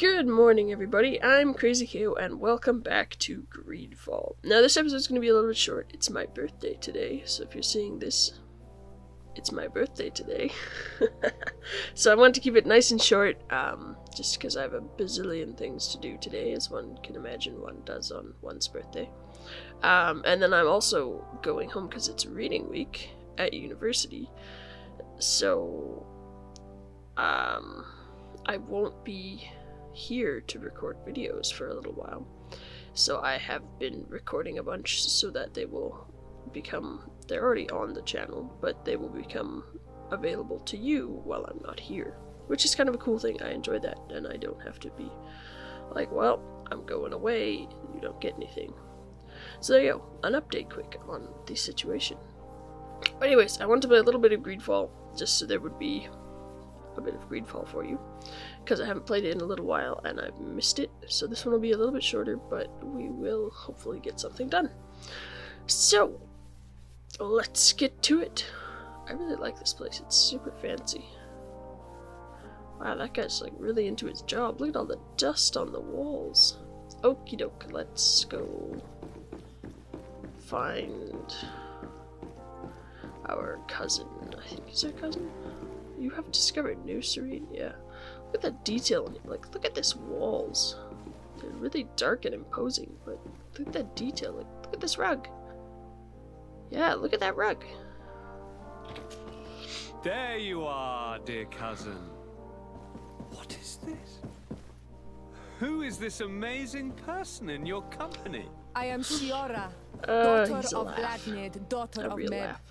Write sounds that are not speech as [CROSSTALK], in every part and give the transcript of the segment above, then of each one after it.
Good morning, everybody. I'm Crazy Cayo, and welcome back to Greedfall. Now, this episode is going to be a little bit short. It's my birthday today, so if you're seeing this, it's my birthday today. [LAUGHS] so I want to keep it nice and short, um, just because I have a bazillion things to do today, as one can imagine one does on one's birthday. Um, and then I'm also going home because it's reading week at university. So, um, I won't be here to record videos for a little while. So I have been recording a bunch so that they will become, they're already on the channel, but they will become available to you while I'm not here. Which is kind of a cool thing. I enjoy that, and I don't have to be like, well, I'm going away, you don't get anything. So there you go, an update quick on the situation. But anyways, I wanted to play a little bit of Greedfall, just so there would be a bit of Greedfall for you because I haven't played it in a little while and I've missed it. So this one will be a little bit shorter, but we will hopefully get something done. So let's get to it. I really like this place. It's super fancy. Wow, that guy's like really into his job. Look at all the dust on the walls. Okie doke, let's go find our cousin. I think he's our cousin. You have discovered nursery? Yeah. Look at the detail in it. Like, look at this walls. They're really dark and imposing, but look at that detail. Like, look at this rug. Yeah, look at that rug. There you are, dear cousin. What is this? Who is this amazing person in your company? I am Siora, Uh, daughter he's a of laugh. Vladimir, daughter A of real Meb. laugh.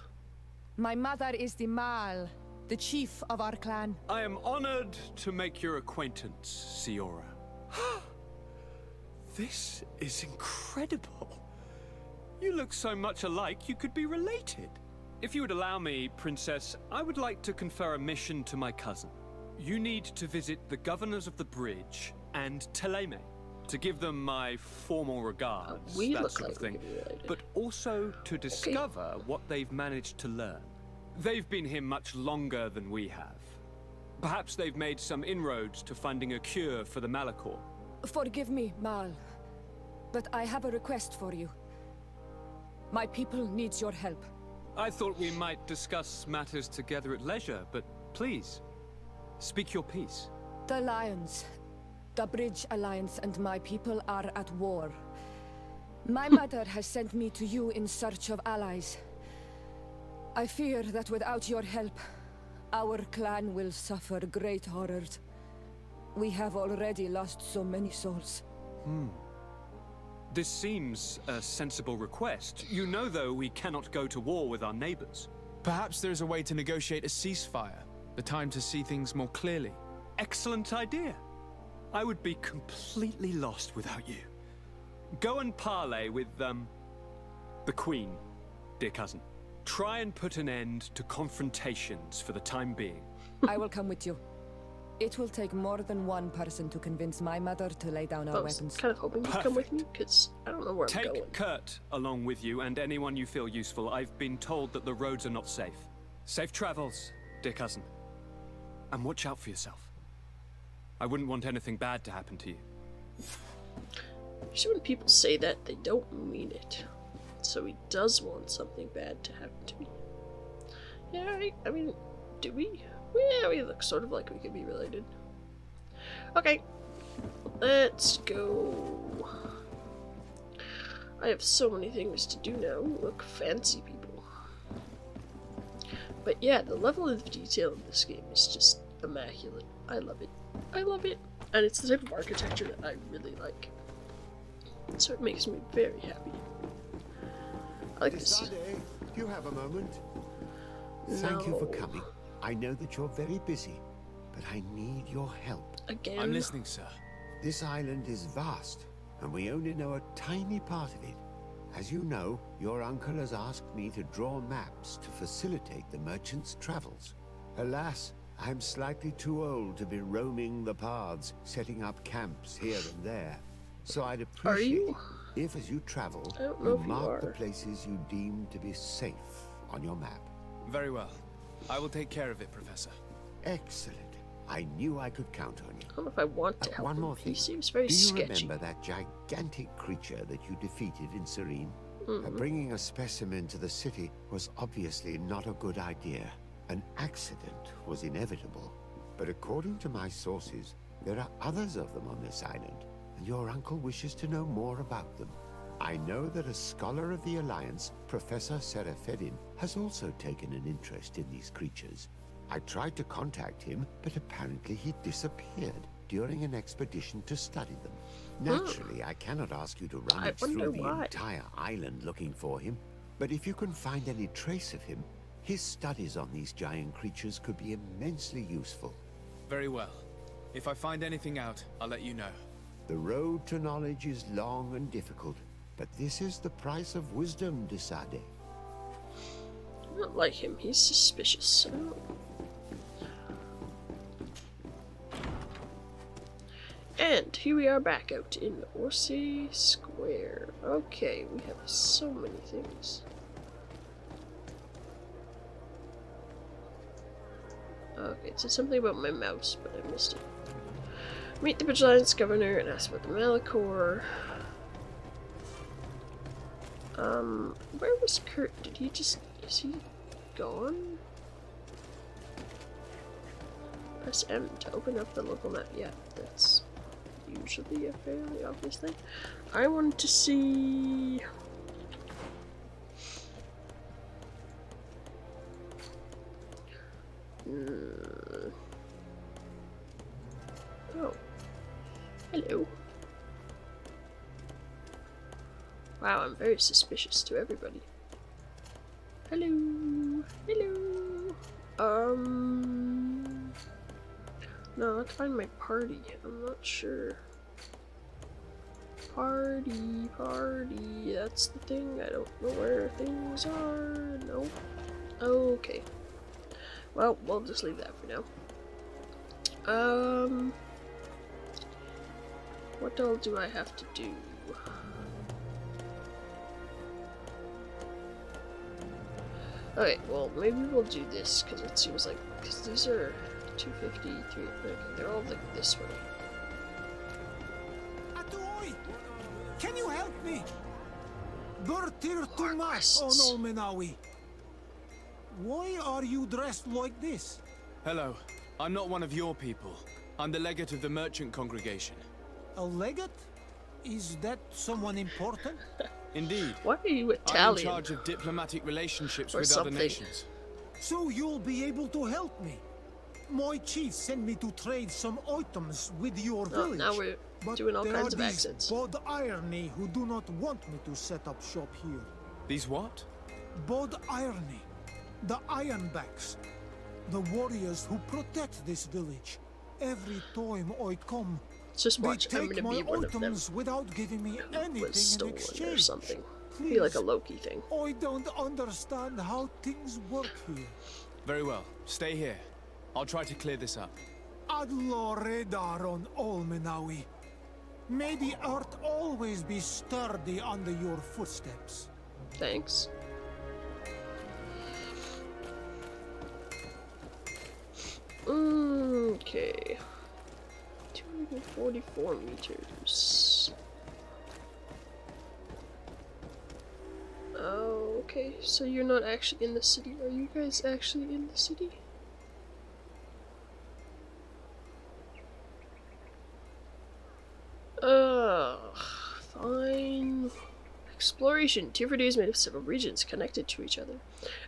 My mother is the Mal, the chief of our clan. I am honored to make your acquaintance, Siora. [GASPS] this is incredible. You look so much alike you could be related. If you would allow me, Princess, I would like to confer a mission to my cousin. You need to visit the governors of the bridge and Thélème to give them my formal regards, we that look sort like of thing, could be related. but also to discover what they've managed to learn. They've been here much longer than we have. Perhaps they've made some inroads to finding a cure for the Malichor. Forgive me, Mal, but I have a request for you. My people needs your help. I thought we might discuss matters together at leisure, but please, speak your piece. The Lions, the Bridge Alliance and my people are at war. My mother has sent me to you in search of allies. I fear that without your help, our clan will suffer great horrors. We have already lost so many souls. Hmm. This seems a sensible request. You know, though, we cannot go to war with our neighbors. Perhaps there's a way to negotiate a ceasefire. The time to see things more clearly. Excellent idea. I would be completely lost without you. Go and parley with, um, the Queen, dear cousin. Try and put an end to confrontations for the time being. I will come with you. It will take more than one person to convince my mother to lay down I our was weapons. kind of hoping you'd come with me because I don't know where I'm going. Take Kurt along with you and anyone you feel useful. I've been told that the roads are not safe. Safe travels, dear cousin. And watch out for yourself. I wouldn't want anything bad to happen to you. Usually when people say that, they don't mean it. So he does want something bad to happen to me. Yeah, I, I mean, do we? Yeah, we look sort of like we could be related. Okay, let's go. I have so many things to do now. Look fancy, people. But yeah, the level of detail in this game is just immaculate. I love it. I love it. And it's the type of architecture that I really like. So it makes me very happy. I like this. Sade, do you have a moment? Thank you for coming. I know that you're very busy, but I need your help. Again. I'm listening, sir. This island is vast, and we only know a tiny part of it. As you know, your uncle has asked me to draw maps to facilitate the merchant's travels. Alas, I'm slightly too old to be roaming the paths, setting up camps here and there. So I'd appreciate you? it if, as you travel, I don't know you if you mark the places you deem to be safe on your map. Very well. I will take care of it, Professor. Excellent. I knew I could count on you. I don't know if I want to Uh, help one him. more He seems very Do you sketchy. remember that gigantic creature that you defeated in Serene? Uh, Mhm. bringing a specimen to the city was obviously not a good idea. An accident was inevitable. But according to my sources, there are others of them on this island, and your uncle wishes to know more about them. I know that a scholar of the Alliance, Professor Serafedin, has also taken an interest in these creatures. I tried to contact him, but apparently he disappeared during an expedition to study them. Naturally, I cannot ask you to I rummage through the why. entire island looking for him, but if you can find any trace of him, his studies on these giant creatures could be immensely useful. Very well. If I find anything out, I'll let you know. The road to knowledge is long and difficult, but this is the price of wisdom, De Sardet. I don't like him. He's suspicious. And here we are back out in Orsay Square. Okay, we have so many things. Okay, it said something about my mouse, but I missed it. Meet the Vigilance Governor and ask about the Malichor. Um, where was Kurt? Did he just... is he gone? Press M to open up the local map. Yeah, that's usually a fairly obvious thing. I wanted to see... Hmm. Oh. Hello. Wow, I'm very suspicious to everybody. Hello. Hello. Um. No, let's find my party. I'm not sure. Party, party. That's the thing. I don't know where things are. No. Okay. Well, we'll just leave that for now. Um. What all do I have to do? Okay, well, maybe we'll do this, because it seems like, because these are 250, 3, okay, they're all like this way. Atuoi! Can you help me? Bertir More Tumas on quests. Olmenawi. Why are you dressed like this? Hello. I'm not one of your people. I'm the legate of the merchant congregation. A legate? Is that someone important? [LAUGHS] Indeed. Why are you Italian? I'm in charge of diplomatic relationships Or with something. other nations. So you'll be able to help me. My chief sent me to trade some items with your Oh, village. now we're but doing all there kinds are of these accents. Bod Irony who do not want me to set up shop here. These what? Bod Irony, the Ironbacks, the warriors who protect this village. Every time I come, Let's just watch. I'm take gonna my be one of them. items without giving me anything Was in stolen exchange. or something. Be like a Please, Loki thing. I don't understand how things work here. Very well. Stay here. I'll try to clear this up. Adlo radar on Olmenawi. May the earth always be sturdy under your footsteps. Thanks. Mm, okay. 244 meters. Oh, okay. So you're not actually in the city. Are you guys actually in the city? Ugh. Fine. Exploration. Teer Fradee is made of several regions connected to each other.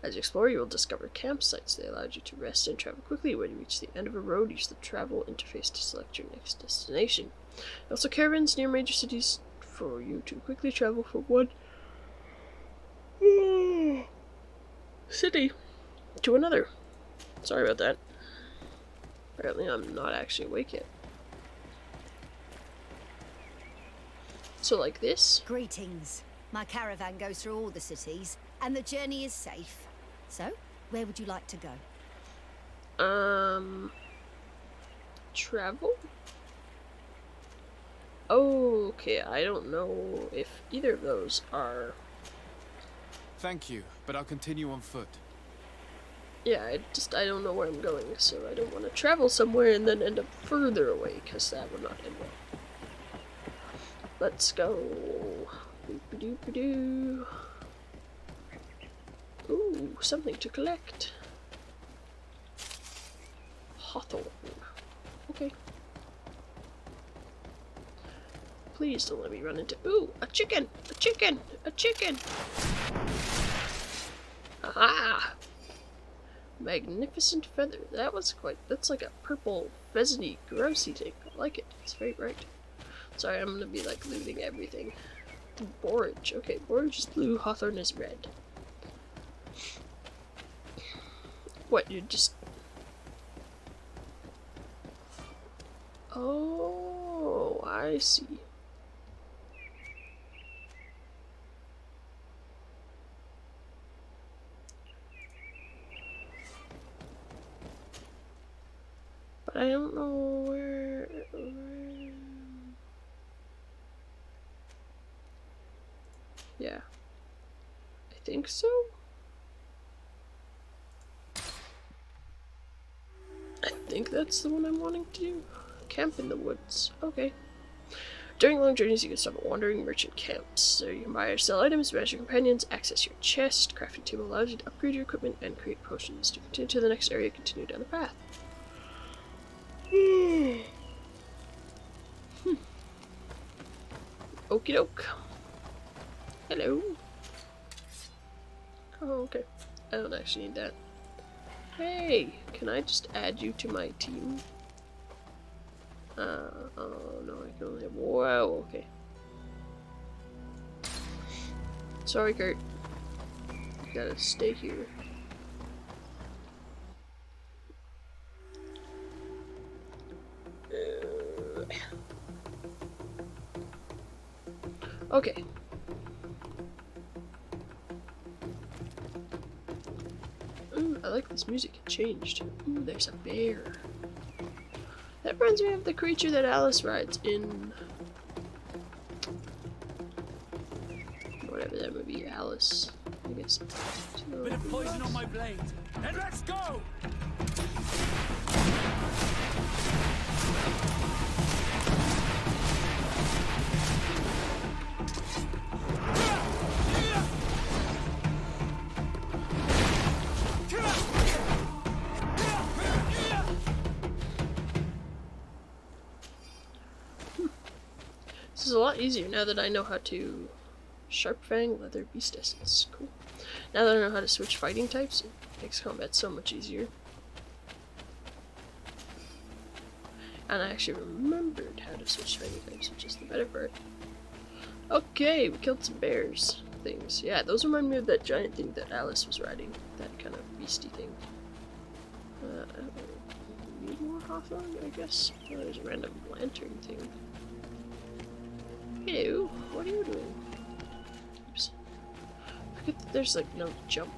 As you explore, you will discover campsites. They allow you to rest and travel quickly. When you reach the end of a road, use the travel interface to select your next destination. Also, caravans near major cities for you to quickly travel from one [SIGHS] city to another. Sorry about that. Apparently, I'm not actually awake yet. So, like this? Greetings. My caravan goes through all the cities, and the journey is safe. So, where would you like to go? Um. Travel? Oh, okay. I don't know if either of those are. Thank you, but I'll continue on foot. yeah, I just I don't know where I'm going, so I don't want to travel somewhere and then end up further away, because that would not end well. Let's go. Boop-a-doop-a-doo. Ooh, something to collect. Hawthorne. Okay. Please don't let me run into- Ooh, a chicken! A chicken! A chicken! Aha! Magnificent feather. That was quite- that's like a purple pheasanty grousey thing. I like it. It's very bright. Sorry, I'm gonna be like looting everything. Borage. Okay, borage is blue, hawthorn is red. What, you just... Oh, I see. But I don't know where... where... Yeah. I think so? I think that's the one I'm wanting to do. Camp in the woods. Okay. During long journeys, you can stop at wandering merchant camps. So you can buy or sell items, manage your companions, access your chest. Crafting table allows you to upgrade your equipment and create potions. To continue to the next area, continue down the path. Hmm. Okie doke. Hello. Oh, okay. I don't actually need that. Hey, can I just add you to my team? Uh, oh no, I can only have. Wow, okay. Sorry, Kurt. You gotta stay here. Uh, Okay. Like this music. It changed. Ooh, there's a bear. That reminds me of the creature that Alice rides in whatever that movie, Alice. I guess. Bit of poison on my blade. And let's go! Easier now that I know how to sharp fang leather beast essence. Cool. Now that I know how to switch fighting types, it makes combat so much easier. And I actually remembered how to switch fighting types, which is the better part. Okay, we killed some bears things. Yeah, those remind me of that giant thing that Alice was riding. That kind of beastie thing. Uh, I. Need more Hawthorne, I guess. Oh, there's a random lantern thing. Hello, what are you doing? Oops. There's like no jump.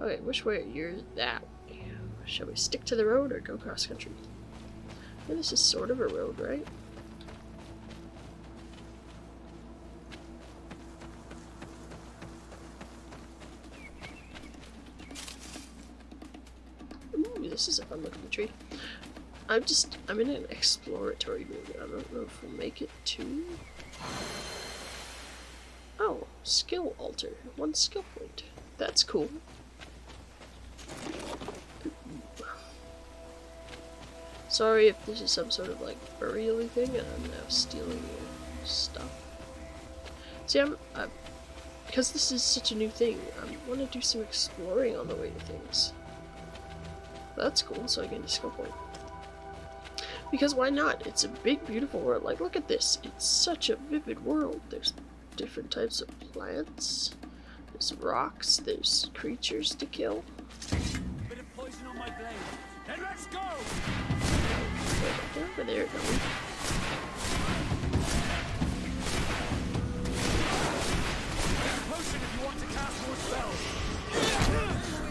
Okay, which way? You're that way. Shall we stick to the road or go cross country? This is sort of a road, right? Ooh, this is a fun looking tree. I'm just, I'm in an exploratory mood. I don't know if we'll make it to... Oh, skill altar. One skill point. That's cool. Sorry if this is some sort of like burial thing and I'm now stealing your stuff. See, I'm, I'm because this is such a new thing, I want to do some exploring on the way to things. That's cool, so I get a skill point. Because why not? It's a big, beautiful world. Like, look at this. It's such a vivid world. There's different types of plants. There's rocks. There's creatures to kill. Bit of poison on my blade. And let's go! Over there, don't we? Potion if you want to cast more spells.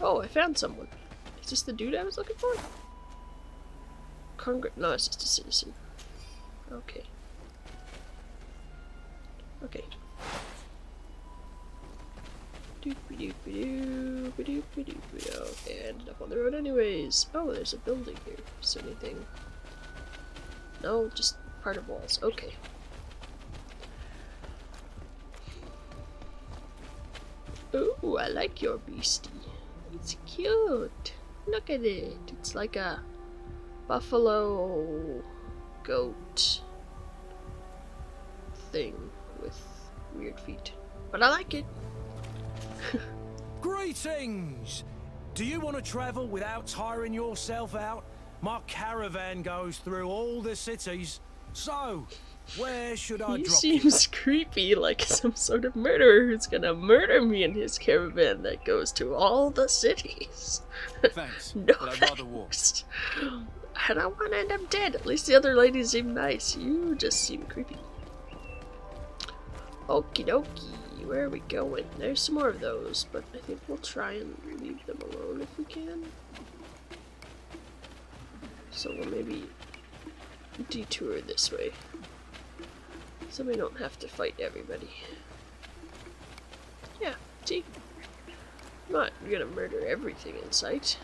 Oh, I found someone. Is this the dude I was looking for? Congr- no, it's just a citizen. Okay. Okay. Okay, I ended up on the road anyways. Oh, there's a building here. Is anything? No, just part of walls. Okay. Ooh, I like your beastie. It's cute. Look at it. It's like a buffalo goat thing with weird feet. But I like it. [LAUGHS] Greetings! Do you want to travel without tiring yourself out? My caravan goes through all the cities. So, where should I He drop seems creepy, like some sort of murderer who's gonna murder me in his caravan that goes to all the cities. Thanks, [LAUGHS] no but I'd rather walk. I don't want to end up dead. At least the other ladies seem nice. You just seem creepy. Okie dokie, where are we going? There's some more of those, but I think we'll try and leave them alone if we can. So we'll maybe detour this way. So we don't have to fight everybody. Yeah, see? I'm not gonna murder everything in sight.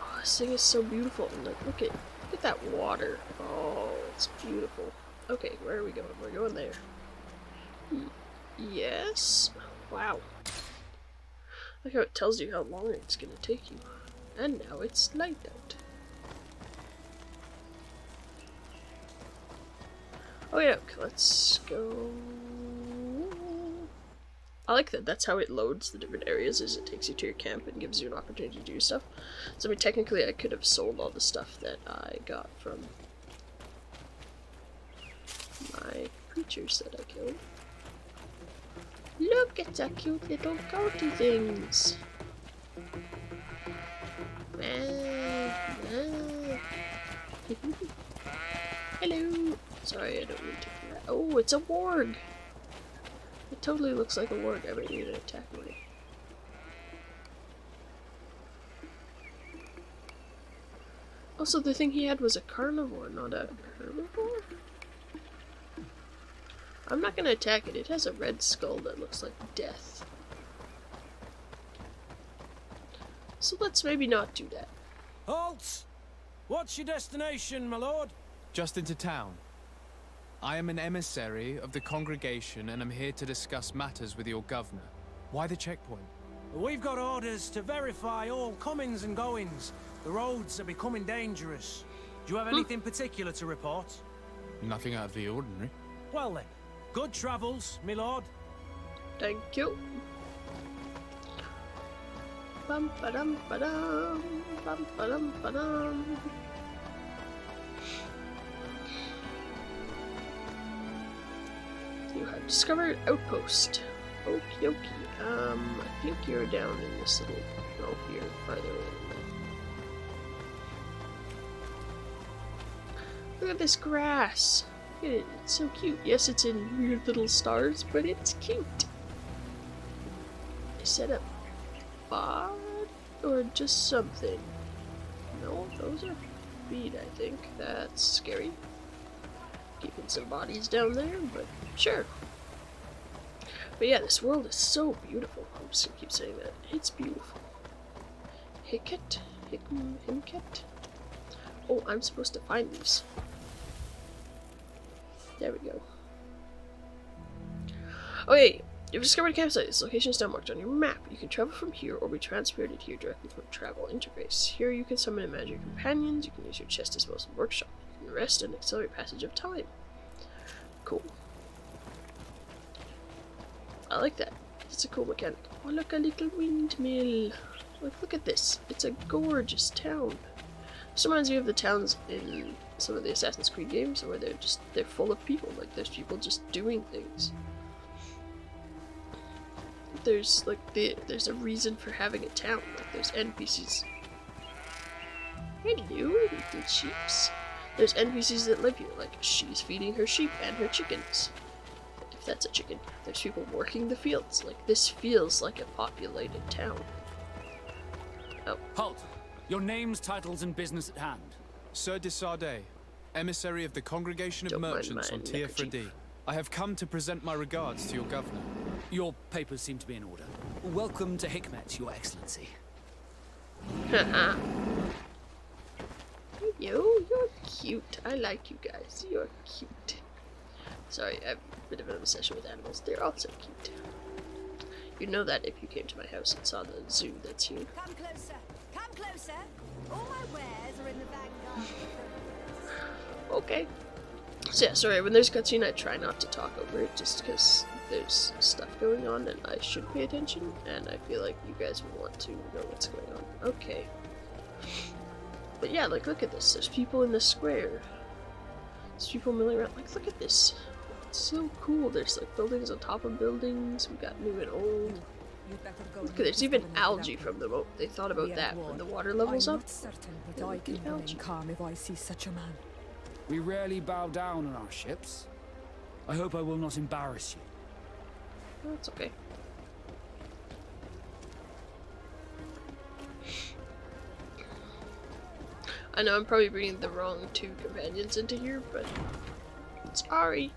Oh, this thing is so beautiful. Look at look at that water. Oh, it's beautiful. Okay, where are we going? We're going there. Y- yes. Wow. Look how it tells you how long it's gonna take you. And now it's night out. Oh yeah, okay, let's go. I like that. That's how it loads the different areas. Is it takes you to your camp and gives you an opportunity to do stuff. So I mean, technically, I could have sold all the stuff that I got from my creatures that I killed. Look at the cute little goatee things. Ah, ah. Hello. Sorry, I don't mean to. Oh, it's a warg. It totally looks like a warg. I might need an attack mine. Also, the thing he had was a carnivore, not a herbivore. I'm not gonna attack it. It has a red skull that looks like death. So let's maybe not do that. Halt! What's your destination, my lord? Just into town. I am an emissary of the congregation and am here to discuss matters with your governor. Why the checkpoint? We've got orders to verify all comings and goings. The roads are becoming dangerous. Do you have anything particular to report? Nothing out of the ordinary. Well then, good travels, my lord. Thank you. Bum ba dum ba dum. Bum ba dum ba discovered outpost. Okie dokie. Um, I think you're down in this little. hill here, farther away than that. Look at this grass. Look at it. It's so cute. Yes, it's in weird little stars, but it's cute. Is that a bod or just something? No, those are feet, I think. That's scary. Keeping some bodies down there, but sure. But yeah, this world is so beautiful. I'm just gonna keep saying that. It's beautiful. Hicket? Hickm? Himket? Oh, I'm supposed to find these. There we go. Okay, you've discovered a campsite. Its location is now marked on your map. You can travel from here or be transported here directly from travel interface. Here you can summon and manage your companions. You can use your chest as well as a workshop. You can rest and accelerate passage of time. Cool. I like that. It's a cool mechanic. Oh, look, a little windmill. Like, look at this. It's a gorgeous town. This reminds me of the towns in some of the Assassin's Creed games where they're just, they're full of people. Like, there's people just doing things. There's, like, the, there's a reason for having a town. Like, there's NPCs. Hello, little sheeps. There's NPCs that live here, like, she's feeding her sheep and her chickens. If That's a chicken. There's people working the fields. Like, this feels like a populated town. Oh. Halt! Your names, titles, and business at hand. Sir de Sardet, emissary of the Congregation of Don't mind Merchants on Teer neckerchief. Fradee. I have come to present my regards to your governor. Your papers seem to be in order. Welcome to Hikmet, Your Excellency. [LAUGHS] you, you're cute. I like you guys. You're cute. Sorry, I have a bit of an obsession with animals. They're all so cute. You'd know that if you came to my house and saw the zoo that's here. Come closer. Come closer. All my wares are in the. Okay. So yeah, sorry, when there's a cutscene I try not to talk over it just because there's stuff going on and I should pay attention and I feel like you guys will want to know what's going on. Okay. But yeah, like look at this. There's people in the square. There's people milling around. Like look at this. It's so cool. There's like buildings on top of buildings. We got new and old. You'd better go Look, there's even algae from the boat. They thought about that when the water levels up. I can remain algae. calm if I see such a man. We rarely bow down on our ships. I hope I will not embarrass you. That's okay. I know I'm probably bringing the wrong two companions into here, but sorry.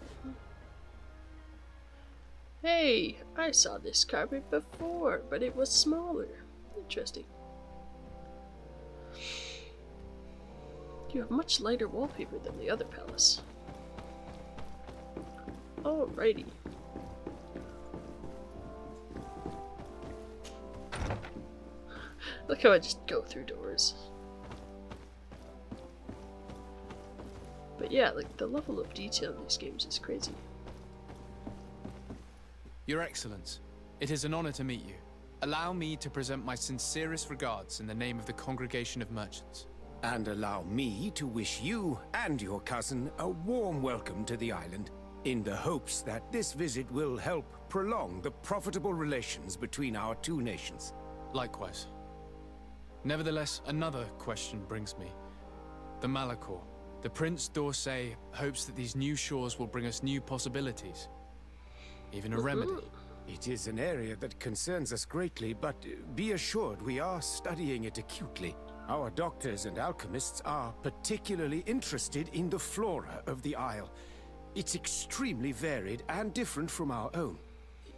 Hey, I saw this carpet before, but it was smaller. Interesting. You have much lighter wallpaper than the other palace. Alrighty. Look how I just go through doors. But yeah, like the level of detail in these games is crazy. Your Excellence, it is an honor to meet you. Allow me to present my sincerest regards in the name of the Congregation of Merchants. And allow me to wish you and your cousin a warm welcome to the island, in the hopes that this visit will help prolong the profitable relations between our two nations. Likewise. Nevertheless, another question brings me. The Malichor. The Prince d'Orsay hopes that these new shores will bring us new possibilities. Even a uh-huh. remedy. It is an area that concerns us greatly, but be assured we are studying it acutely. Our doctors and alchemists are particularly interested in the flora of the Isle. It's extremely varied and different from our own.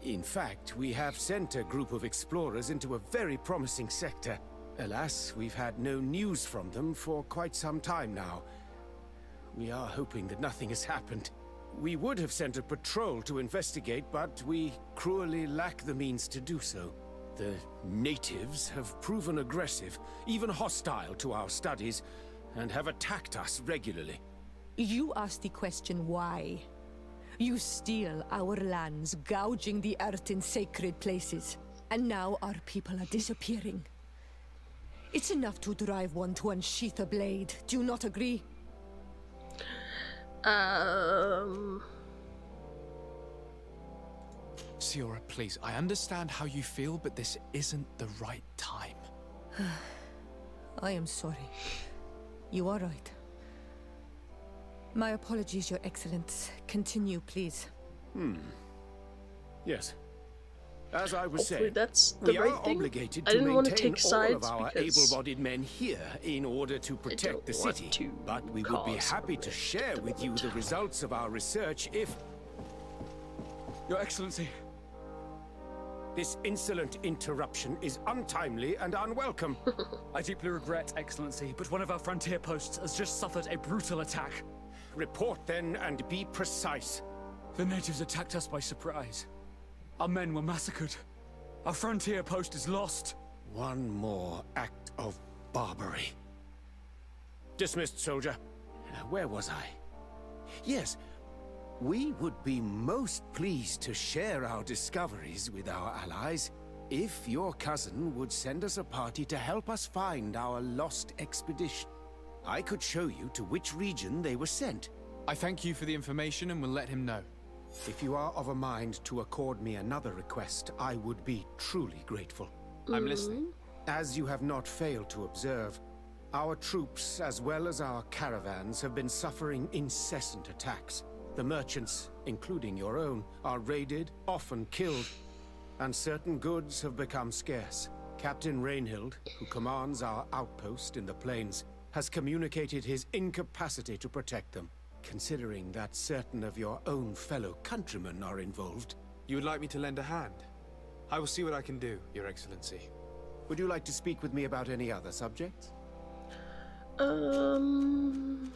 In fact, we have sent a group of explorers into a very promising sector. Alas, we've had no news from them for quite some time now. We are hoping that nothing has happened. We would have sent a patrol to investigate, but we cruelly lack the means to do so. The natives have proven aggressive, even hostile to our studies, and have attacked us regularly. You ask the question why. You steal our lands, gouging the earth in sacred places. And now our people are disappearing. It's enough to drive one to unsheath a blade. Do you not agree? Um, Siora, please, I understand how you feel, but this isn't the right time. [SIGHS] I am sorry. You are right. My apologies, Your Excellence. Continue, please. Hmm. Yes. As I was hopefully saying, that's the we right are thing. obligated I to didn't want to maintain take all of our able-bodied men here in order to protect the city. But we would be happy to share with you the results of our research if Your Excellency. This insolent interruption is untimely and unwelcome. [LAUGHS] I deeply regret, Excellency, but one of our frontier posts has just suffered a brutal attack. Report then and be precise. The natives attacked us by surprise. Our men were massacred. Our frontier post is lost. One more act of barbary. Dismissed, soldier. Uh, Where was I? Yes, we would be most pleased to share our discoveries with our allies if your cousin would send us a party to help us find our lost expedition. I could show you to which region they were sent. I thank you for the information and will let him know. If you are of a mind to accord me another request, I would be truly grateful. I'm listening. Mm-hmm. As you have not failed to observe, our troops, as well as our caravans, have been suffering incessant attacks. The merchants, including your own, are raided, often killed, and certain goods have become scarce. Captain Rainhild, who commands our outpost in the plains, has communicated his incapacity to protect them. Considering that certain of your own fellow countrymen are involved, You would like me to lend a hand? I will see what I can do, Your Excellency. would you like to speak with me about any other subjects? Um.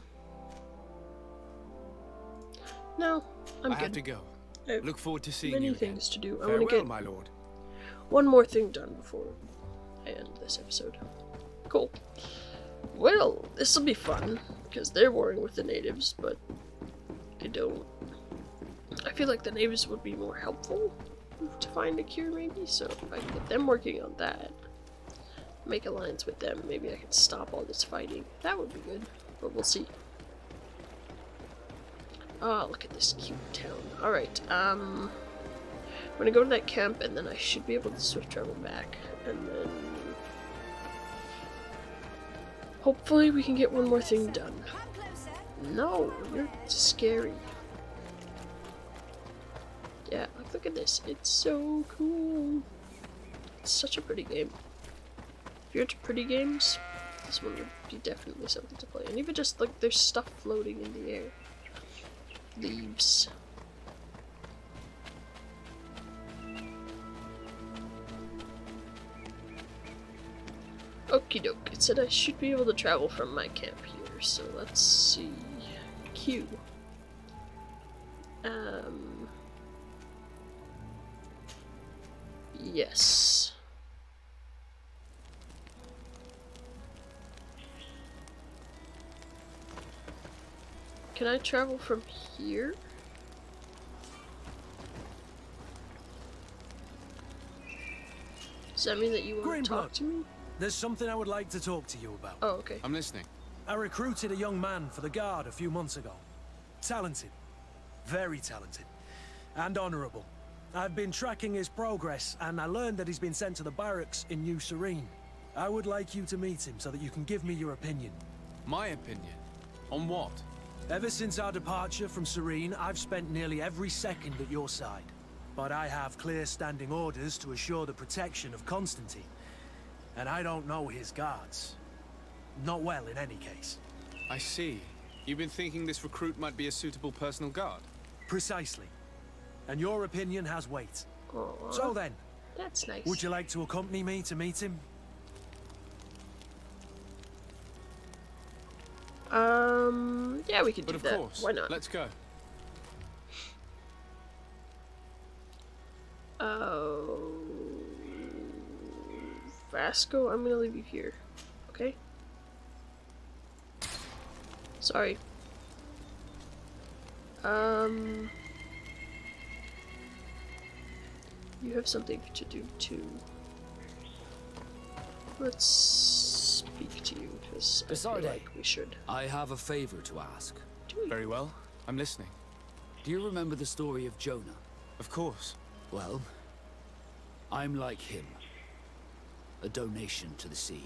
No, I'm I good. have to go. I have Look forward to seeing many you again. things to do. I want to get my lord. one more thing done before I end this episode. Cool. Well, this will be fun because they're warring with the natives, but I don't. I feel like the natives would be more helpful to find a cure, maybe. So if I can get them working on that, make alliance with them, maybe I can stop all this fighting. That would be good, but we'll see. Oh, look at this cute town. Alright, um... I'm gonna go to that camp and then I should be able to swift travel back. And then... Hopefully we can get one more thing done. No, you're scary. Yeah, look, look at this. It's so cool. It's such a pretty game. If you're into pretty games, this one would be definitely something to play. And even just like there's stuff floating in the air. Leaves. Okie doke. It said I should be able to travel from my camp here, so let's see. Q. Um. Yes. Can I travel from here? Does that mean that you want to talk Greenblood. to me? There's something I would like to talk to you about. Oh, okay. I'm listening. I recruited a young man for the Guard a few months ago. Talented. Very talented. And honorable. I've been tracking his progress, and I learned that he's been sent to the barracks in New Serene. I would like you to meet him so that you can give me your opinion. My opinion? On what? Ever since our departure from Serene, I've spent nearly every second at your side. But I have clear standing orders to assure the protection of Constantin. And I don't know his guards. Not well, in any case. I see. You've been thinking this recruit might be a suitable personal guard? Precisely. And your opinion has weight. Aw, So then, that's nice. would you like to accompany me to meet him? Um, yeah, we could But do of that. course. Why not? Let's go. Oh, Vasco, I'm gonna leave you here. Okay. Sorry. Um, you have something to do too. Let's speak to you because I feel like we should. I have a favor to ask. Do we? Very well. I'm listening. Do you remember the story of Jonah? Of course. Well, I'm like him. A donation to the sea.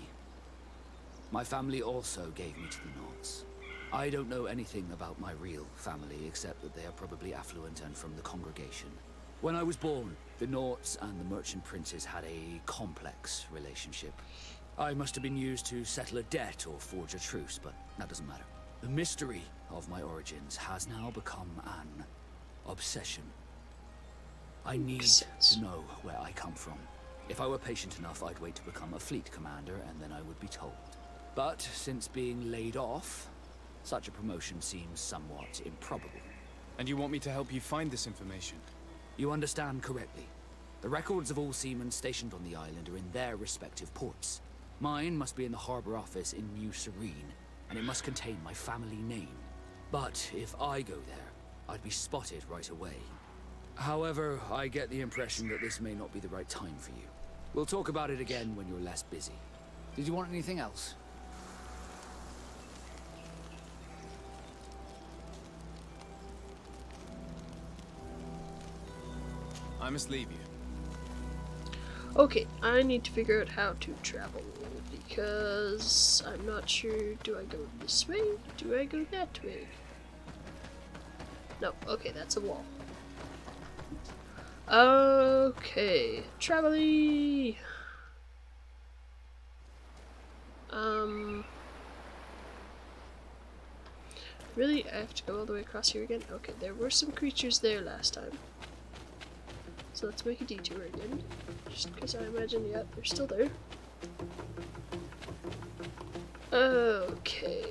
My family also gave me to the Nauts. I don't know anything about my real family except that they are probably affluent and from the congregation. When I was born, the Nauts and the merchant princes had a complex relationship. I must have been used to settle a debt or forge a truce, but that doesn't matter. The mystery of my origins has now become an obsession. I need to know where I come from. If I were patient enough, I'd wait to become a fleet commander and then I would be told. But since being laid off, such a promotion seems somewhat improbable. And you want me to help you find this information? You understand correctly. The records of all seamen stationed on the island are in their respective ports. Mine must be in the harbor office in New Serene, and it must contain my family name. But if I go there, I'd be spotted right away. However, I get the impression that this may not be the right time for you. We'll talk about it again when you're less busy. Did you want anything else? I must leave you. Okay, I need to figure out how to travel because I'm not sure. Do I go this way? Do I go that way? No, okay, that's a wall. Okay, Travely! Um... Really? I have to go all the way across here again? Okay, there were some creatures there last time. So let's make a detour again. Just because I imagine, yeah, they're still there. Okay.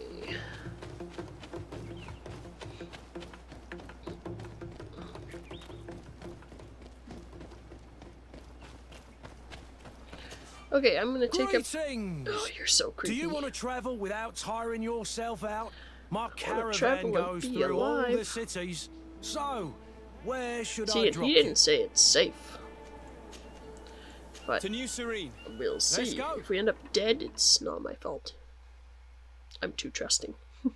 Okay, I'm gonna take Greetings. a. Oh, you're so creepy. Do you want to travel without tiring yourself out? My caravan goes be through all the alive. cities. So, where should See, I drop he didn't say it's safe. But To New Serene. we'll see. If we end up dead, it's not my fault. I'm too trusting. [LAUGHS]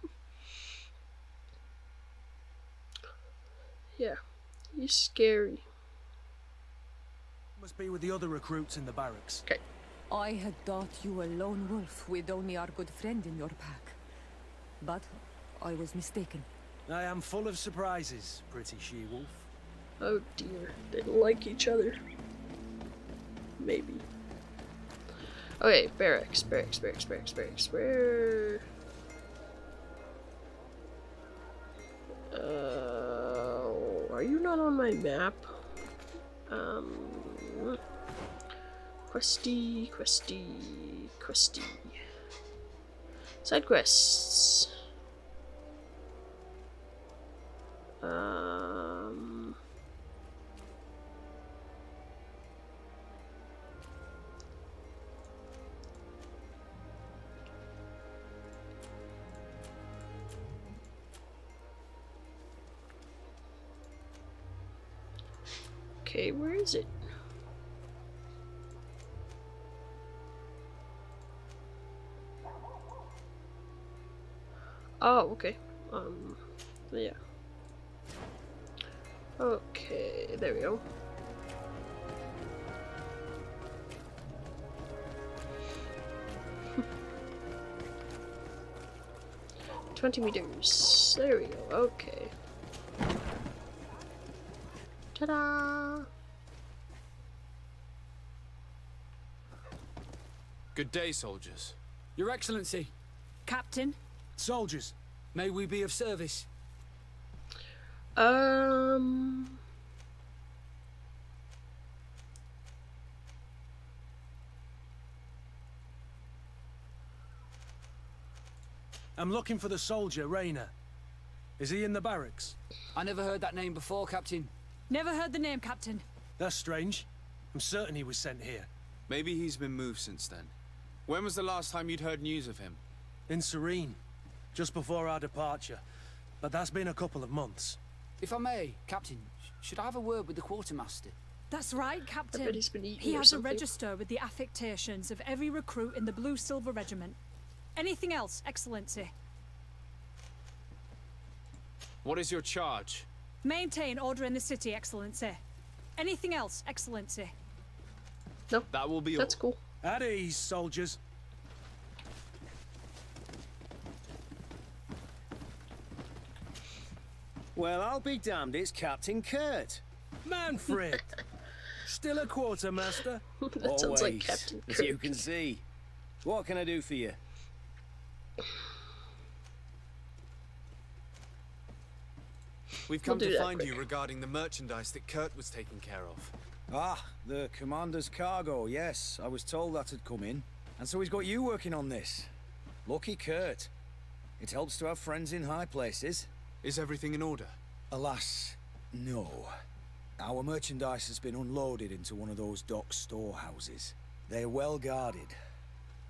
yeah, he's scary. Must be with the other recruits in the barracks. Okay. I had thought you a lone wolf with only our good friend in your pack. But I was mistaken. I am full of surprises, pretty she-wolf. Oh dear, they like each other. Maybe. Okay, barracks, barracks, barracks, barracks, barracks. Where? Uh, are you not on my map? Um, questy, questy, questy. Side quests. Um. Where is it? Oh, okay. Um, yeah. Okay, there we go. [LAUGHS] Twenty meters. There we go. Okay. Ta-da! Good day, soldiers. Your Excellency, Captain, Soldiers, may we be of service? Um. I'm looking for the soldier, Rayner. Is he in the barracks? I never heard that name before, Captain. never heard the name, Captain. That's strange. I'm certain he was sent here. Maybe he's been moved since then. When was the last time you'd heard news of him? In Serene, just before our departure. But that's been a couple of months. If I may, Captain, sh- should I have a word with the quartermaster? That's right, Captain. bet he's been eaten he has a register with the affectations of every recruit in the Blue Silver Regiment. Anything else, Excellency? What is your charge? Maintain order in the city, Excellency. Anything else, Excellency? No. That will be That's all. cool. At ease, soldiers. Well, I'll be damned, it's Captain Kurt. Manfred! [LAUGHS] Still a quartermaster? [LAUGHS] that sounds like Always, Captain As you can see. What can I do for you? We've We'll come to find quick. you regarding the merchandise that Kurt was taking care of. Ah, the commander's cargo, yes. I was told that had come in. And so he's got you working on this. Lucky Kurt. It helps to have friends in high places. Is everything in order? Alas, no. Our merchandise has been unloaded into one of those dock storehouses. They're well guarded.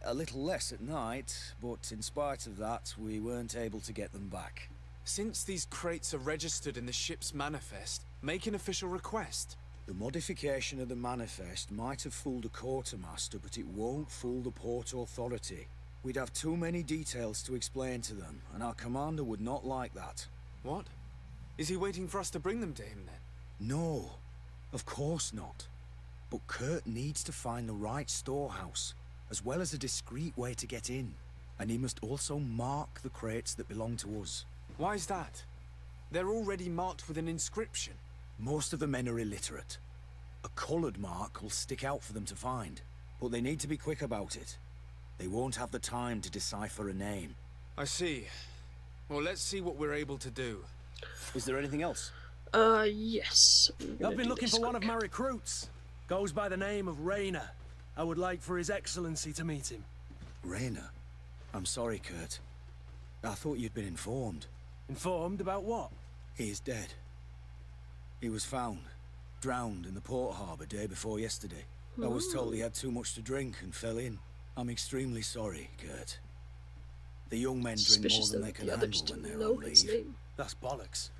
A little less at night, but in spite of that, we weren't able to get them back. Since these crates are registered in the ship's manifest, make an official request. The modification of the manifest might have fooled a quartermaster, but it won't fool the port authority. We'd have too many details to explain to them, and our commander would not like that. What? Is he waiting for us to bring them to him then? No, of course not. But Kurt needs to find the right storehouse, as well as a discreet way to get in. And he must also mark the crates that belong to us. Why is that? They're already marked with an inscription. Most of the men are illiterate. A coloured mark will stick out for them to find, but they need to be quick about it. They won't have the time to decipher a name. I see. Well, let's see what we're able to do. Is there anything else? Uh, yes. I'm gonna I've been looking this for one of my recruits. Goes by the name of Rayner. I would like for His Excellency to meet him. Rayner? I'm sorry, Kurt. I thought you'd been informed. Informed about what? He is dead. He was found, drowned in the port harbour day before yesterday. I was told he had too much to drink and fell in. I'm extremely sorry, Kurt. The young men drink more than they can the handle when they're on leave. That's bollocks.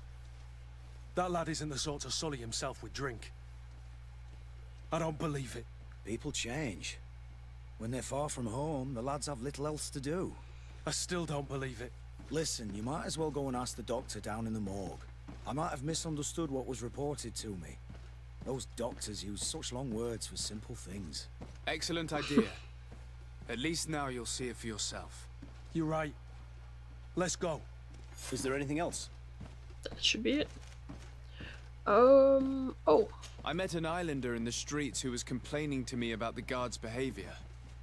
That lad isn't the sort to sully himself with drink. I don't believe it. People change. When they're far from home, the lads have little else to do. I still don't believe it. Listen, you might as well go and ask the doctor down in the morgue. I might have misunderstood what was reported to me. Those doctors use such long words for simple things. Excellent idea. At least now you'll see it for yourself. You're right. Let's go. Is there anything else? That should be it. Um. Oh, I met an islander in the streets who was complaining to me about the guard's behavior.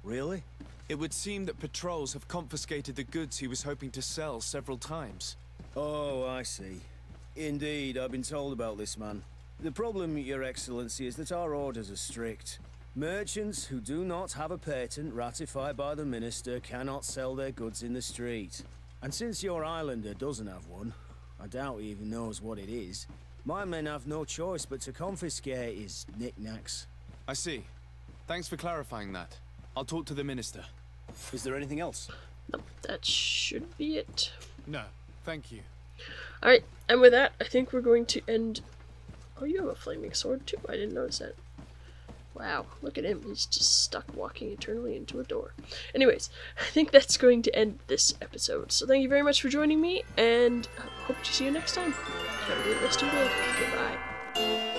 Really? It would seem that patrols have confiscated the goods he was hoping to sell several times. Oh, I see. Indeed, I've been told about this man. The problem, Your Excellency, is that our orders are strict. Merchants who do not have a patent ratified by the Minister cannot sell their goods in the street. And since your islander doesn't have one, I doubt he even knows what it is, my men have no choice but to confiscate his knickknacks. I see. Thanks for clarifying that. I'll talk to the minister. Is there anything else? no, that should be it. No, thank you. Alright, and with that, I think we're going to end. Oh, you have a flaming sword too. I didn't notice that. Wow, look at him. He's just stuck walking eternally into a door. Anyways, I think that's going to end this episode. So thank you very much for joining me, and I hope to see you next time. Have a great rest of your day. Goodbye.